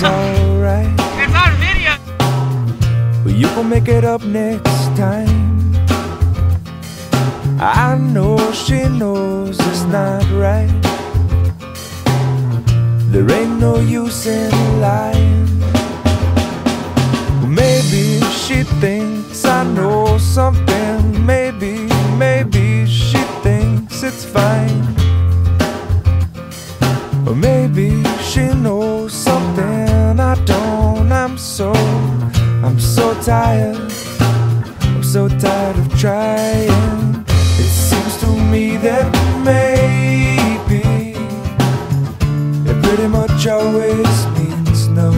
it's alright. It's on video. But you can make it up next time. I know she knows it's not right. There ain't no use in lying. Maybe she thinks I know something. Maybe, maybe she thinks it's fine. Or maybe she knows. Tired. I'm so tired of trying. It seems to me that maybe it pretty much always means no.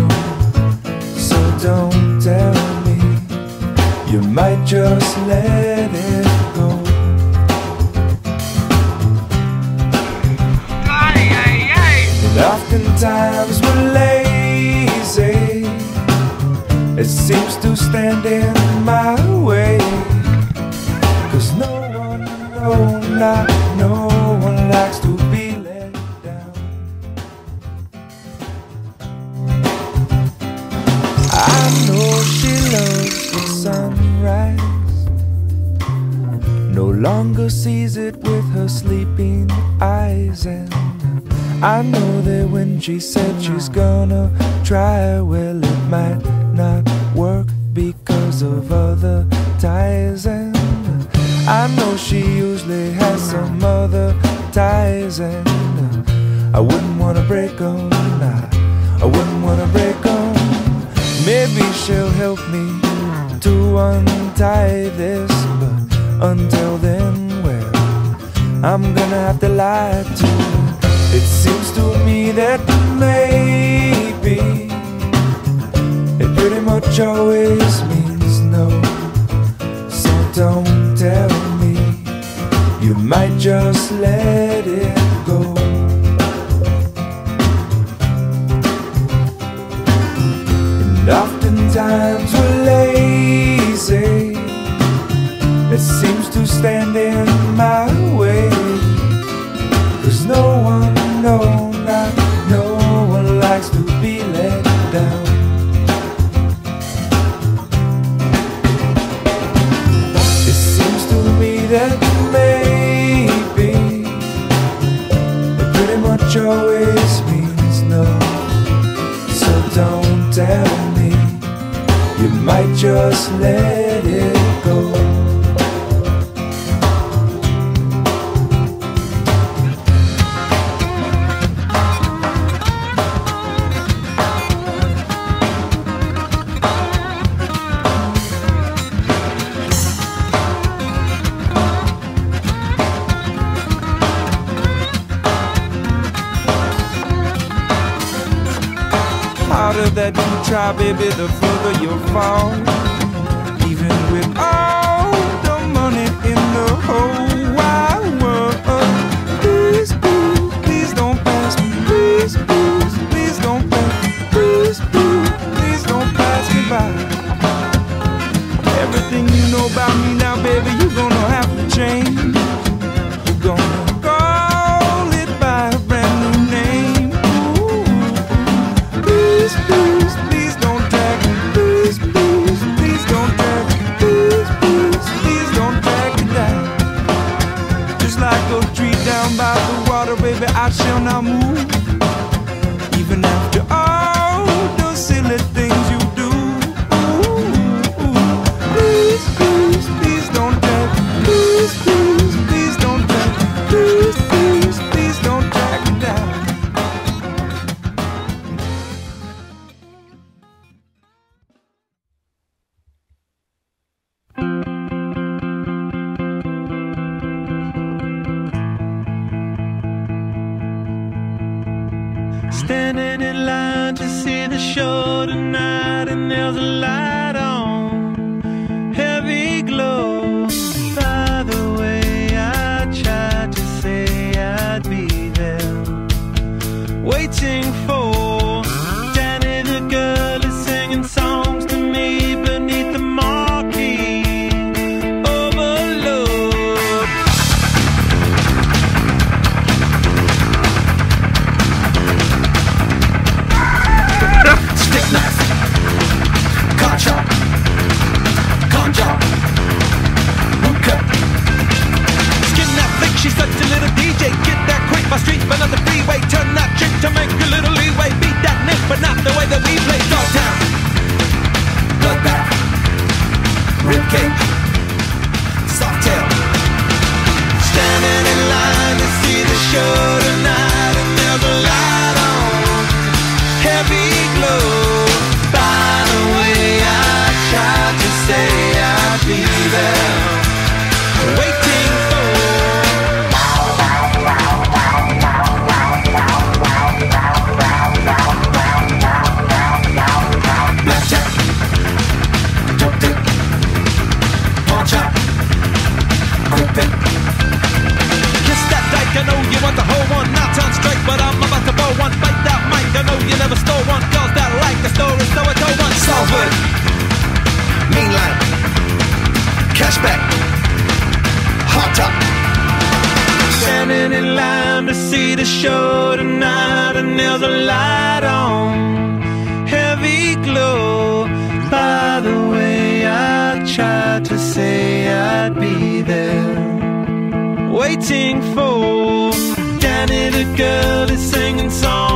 So don't tell me. You might just let it go. And oftentimes we're lazy. It seems to stand in my way. Cause no one, no, not no one likes to be let down. I know she loves the sunrise. No longer sees it with her sleeping eyes. And I know that when she said she's gonna try, well, it might not work because of other ties. And I know she usually has some other ties. And I wouldn't wanna break them. Nah, I wouldn't wanna break them. Maybe she'll help me to untie this. But until then, well, I'm gonna have to lie to her. It seems to me that much always means no. So don't tell me, you might just let it go. And oftentimes we're lazy. It seems to stand in my just let that you try, baby, the further you'll fall. Standing in line to see the show tonight, and there's a light cake, soft tail. Standing in line to see the show. standing in line to see the show tonight, and there's a light on, heavy glow. By the way, I tried to say I'd be there, waiting for Danny the girl is singing songs.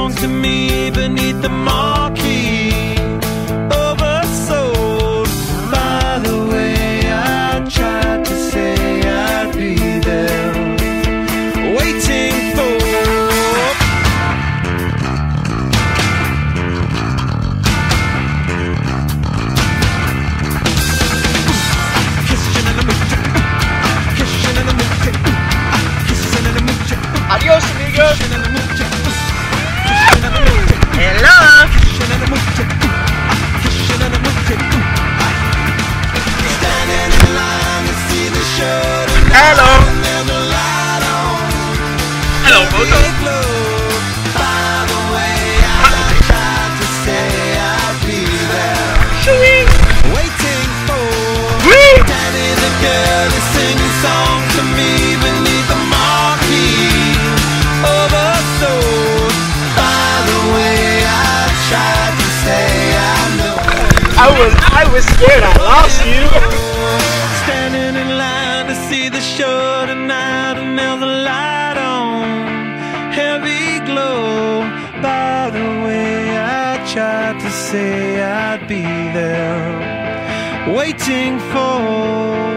Good. say I'd be there waiting for